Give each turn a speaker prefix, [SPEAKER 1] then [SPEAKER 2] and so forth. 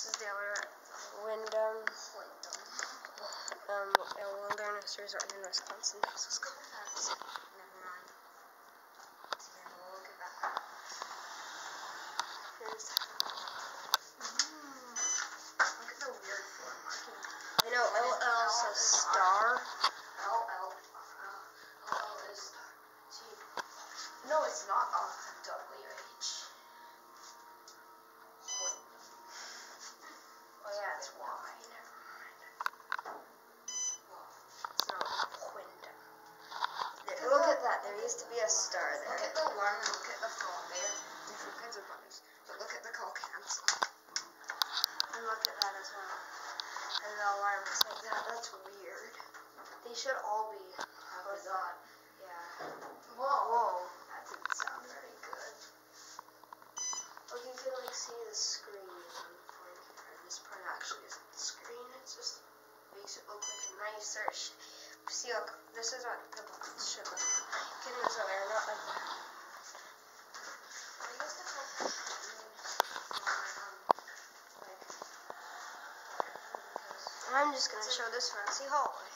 [SPEAKER 1] This is the other Wyndham, um, a wilderness resort in Wisconsin. This is called that.
[SPEAKER 2] Never mind. Yeah, well, look at that.
[SPEAKER 1] Here's,
[SPEAKER 2] Mm. Look at the weird floor marking.
[SPEAKER 1] I know, LL says star.
[SPEAKER 2] L L uh, L L is star. No, it's not R W H.
[SPEAKER 1] There used to be a star there.
[SPEAKER 2] Look at the alarm and look at the phone. They are different kinds of buttons. But look at the call cancel.
[SPEAKER 1] And look at that as well. And the alarm is like that. That's weird. They should all be.
[SPEAKER 2] Have
[SPEAKER 1] like
[SPEAKER 2] a dot.
[SPEAKER 1] Yeah.
[SPEAKER 2] Whoa.
[SPEAKER 1] Whoa. That didn't sound very good. Look, you can like see the screen on the point here. This part actually isn't the screen. It just makes it look like a nicer. Sh- see, look. This is what the buttons should look. like. Get this over. Not like that.
[SPEAKER 2] I used to have
[SPEAKER 1] I'm just gonna show this fancy hallway.